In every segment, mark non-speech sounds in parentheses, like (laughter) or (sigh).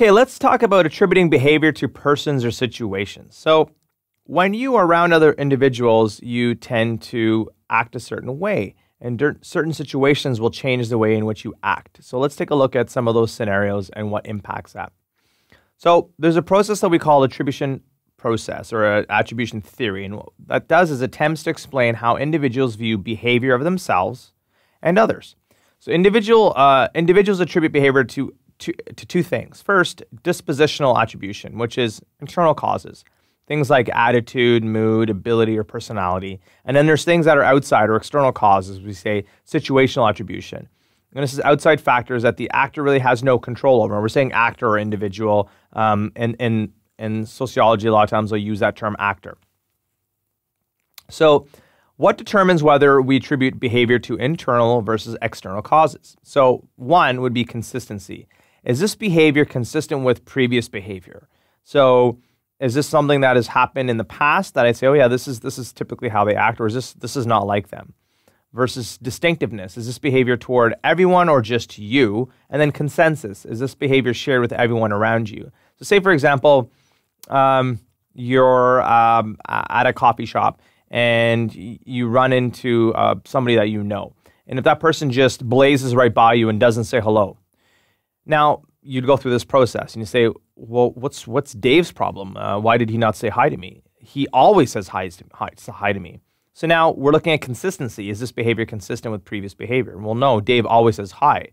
Okay, let's talk about attributing behavior to persons or situations. So, when you are around other individuals, you tend to act a certain way, and certain situations will change the way in which you act. So, let's take a look at some of those scenarios and what impacts that. So, there's a process that we call attribution process or attribution theory, and what that does is attempts to explain how individuals view behavior of themselves and others. So, individual uh, individuals attribute behavior to to, to two things. First, dispositional attribution, which is internal causes, things like attitude, mood, ability, or personality. And then there's things that are outside or external causes. We say situational attribution. And this is outside factors that the actor really has no control over. We're saying actor or individual. Um, and in, in sociology, a lot of times they'll use that term actor. So, what determines whether we attribute behavior to internal versus external causes? So, one would be consistency is this behavior consistent with previous behavior? So is this something that has happened in the past that I say, oh yeah, this is this is typically how they act, or is this this is not like them? Versus distinctiveness, is this behavior toward everyone or just you? And then consensus, is this behavior shared with everyone around you? So say for example, um, you're um, at a coffee shop and you run into uh, somebody that you know, and if that person just blazes right by you and doesn't say hello, now, you'd go through this process and you say, well, what's, what's Dave's problem? Uh, why did he not say hi to me? He always says hi to, hi, hi to me. So now we're looking at consistency. Is this behavior consistent with previous behavior? Well, no, Dave always says hi.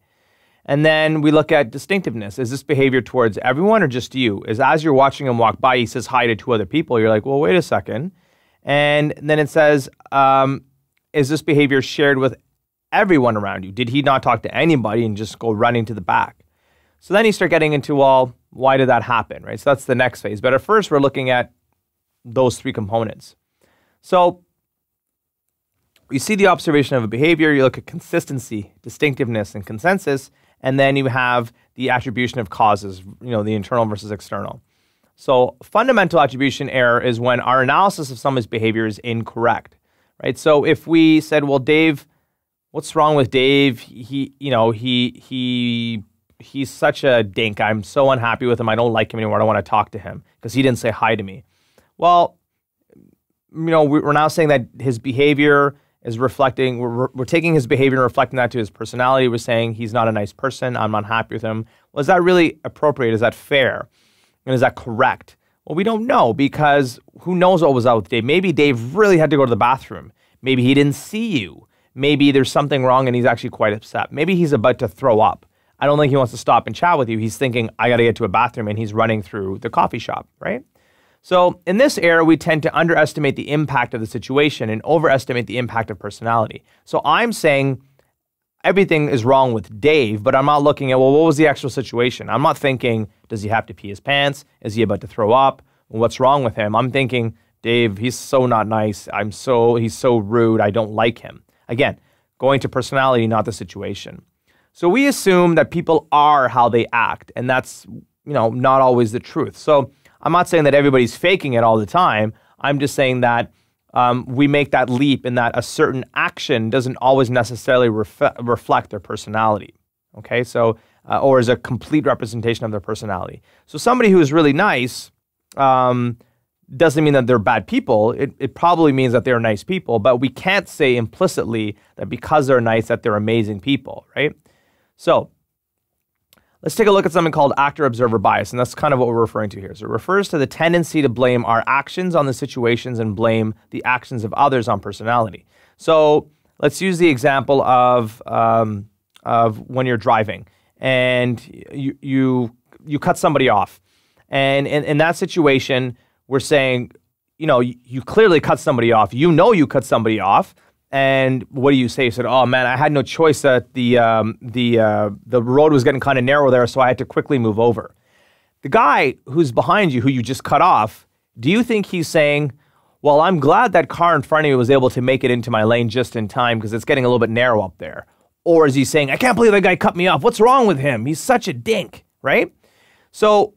And then we look at distinctiveness. Is this behavior towards everyone or just you? Is as you're watching him walk by, he says hi to two other people. You're like, well, wait a second. And then it says, um, is this behavior shared with everyone around you? Did he not talk to anybody and just go running to the back? So then you start getting into, well, why did that happen, right? So that's the next phase. But at first, we're looking at those three components. So you see the observation of a behavior, you look at consistency, distinctiveness, and consensus, and then you have the attribution of causes, you know, the internal versus external. So fundamental attribution error is when our analysis of someone's behavior is incorrect, right? So if we said, well, Dave, what's wrong with Dave? He, you know, he he he's such a dink. I'm so unhappy with him. I don't like him anymore. I don't want to talk to him because he didn't say hi to me. Well, you know, we're now saying that his behavior is reflecting, we're, we're taking his behavior and reflecting that to his personality. We're saying he's not a nice person. I'm unhappy with him. Well, is that really appropriate? Is that fair? And is that correct? Well, we don't know because who knows what was out with Dave? Maybe Dave really had to go to the bathroom. Maybe he didn't see you. Maybe there's something wrong and he's actually quite upset. Maybe he's about to throw up. I don't think he wants to stop and chat with you. He's thinking, I got to get to a bathroom, and he's running through the coffee shop, right? So, in this era, we tend to underestimate the impact of the situation and overestimate the impact of personality. So, I'm saying everything is wrong with Dave, but I'm not looking at, well, what was the actual situation? I'm not thinking, does he have to pee his pants? Is he about to throw up? What's wrong with him? I'm thinking, Dave, he's so not nice. I'm so, he's so rude. I don't like him. Again, going to personality, not the situation. So we assume that people are how they act, and that's you know not always the truth. So I'm not saying that everybody's faking it all the time. I'm just saying that um, we make that leap in that a certain action doesn't always necessarily ref- reflect their personality. Okay, so uh, or is a complete representation of their personality. So somebody who is really nice um, doesn't mean that they're bad people. It, it probably means that they're nice people, but we can't say implicitly that because they're nice that they're amazing people, right? So let's take a look at something called actor observer bias, and that's kind of what we're referring to here. So it refers to the tendency to blame our actions on the situations and blame the actions of others on personality. So let's use the example of um, of when you're driving and you you you cut somebody off, and in, in that situation, we're saying, you know, you, you clearly cut somebody off. You know, you cut somebody off and what do you say? You said, "Oh man, I had no choice. That the um, the uh, the road was getting kind of narrow there, so I had to quickly move over." The guy who's behind you, who you just cut off, do you think he's saying, "Well, I'm glad that car in front of me was able to make it into my lane just in time because it's getting a little bit narrow up there," or is he saying, "I can't believe that guy cut me off. What's wrong with him? He's such a dink." Right? So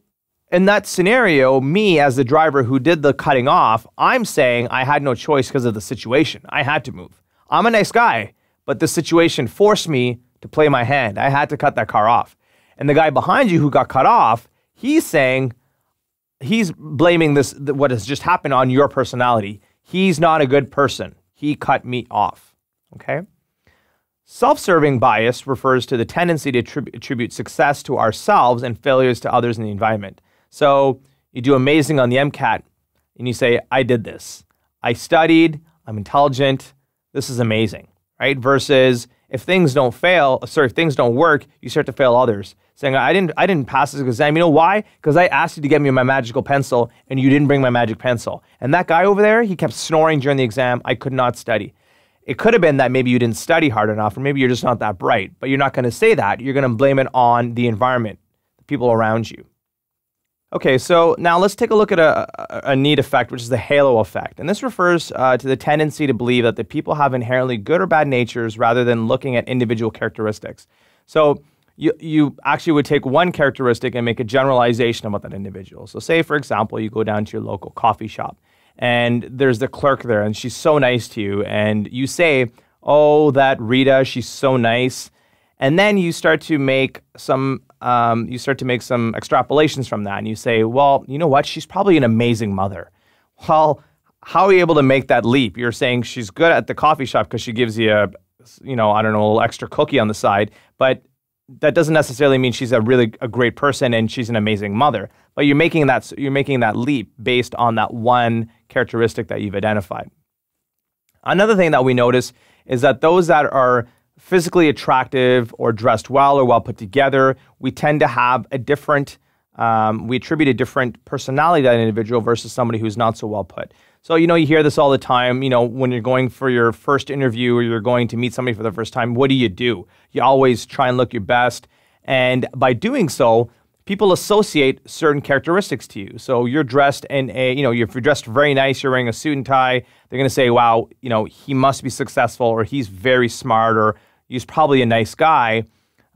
in that scenario, me as the driver who did the cutting off, I'm saying I had no choice because of the situation. I had to move. I'm a nice guy, but the situation forced me to play my hand. I had to cut that car off. And the guy behind you who got cut off, He's saying, he's blaming this, what has just happened on your personality. He's not a good person. He cut me off. Okay? Self serving bias refers to the tendency to attribute success to ourselves and failures to others in the environment. So you do amazing on the MCAT and you say, I did this. I studied, I'm intelligent, this is amazing, right? Versus if things don't fail, sorry, if things don't work, you start to fail others. Saying, I didn't, I didn't pass this exam. You know why? Because I asked you to get me my magical pencil and you didn't bring my magic pencil. And that guy over there, he kept snoring during the exam. I could not study. It could have been that maybe you didn't study hard enough, or maybe you're just not that bright, but you're not going to say that. You're going to blame it on the environment, the people around you. Okay, so now let's take a look at a, a, effect, which is the halo effect. And this refers uh, to the tendency to believe that the people have inherently good or bad natures rather than looking at individual characteristics. So you, you actually would take one characteristic and make a generalization about that individual. So, say, for example, you go down to your local coffee shop and there's the clerk there and she's so nice to you and you say oh that rita she's so nice and then you start to make some um, you start to make some extrapolations from that and you say well you know what? She's probably an amazing mother. (laughs) Well how are you able to make that leap? You're saying she's good at the coffee shop because she gives you a you know i don't know a little extra cookie on the side but that doesn't necessarily mean she's a really a great person and she's an amazing mother. But you're making that you're making that leap based on that one characteristic that you've identified. Another thing that we notice is that those that are physically attractive or dressed well or well put together we tend to have a different um, we attribute a different personality to that individual versus somebody who's not so well put so, you know, you hear this all the time, you know, when you're going for your first interview or you're going to meet somebody for the first time, what do you do? You always try and look your best. And by doing so, people associate certain characteristics to you. So you're dressed in a, you know, if you're dressed very nice, you're wearing a suit and tie, they're going to say, wow, you know, he must be successful or he's very smart or he's probably a nice guy.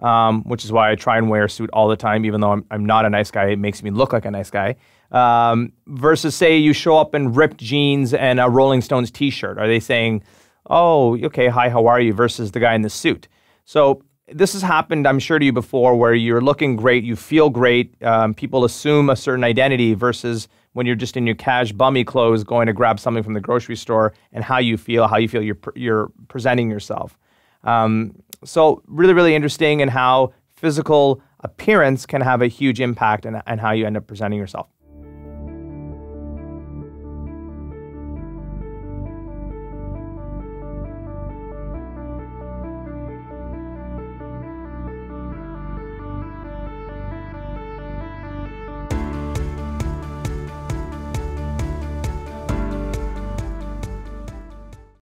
Um, which is why I try and wear a suit all the time, even though I'm, I'm not a nice guy. It makes me look like a nice guy um, versus say you show up in ripped jeans and a Rolling Stones T-shirt? Are they saying, "Oh, okay, hi, how are you?" versus the guy in the suit? So this has happened, I'm sure, to you before, where you're looking great, you feel great, um, people assume a certain identity versus when you're just in your cash bummy clothes going to grab something from the grocery store and how you feel, how you feel you're, you're presenting yourself. Um, so really, really interesting in how physical appearance can have a huge impact on how you end up presenting yourself.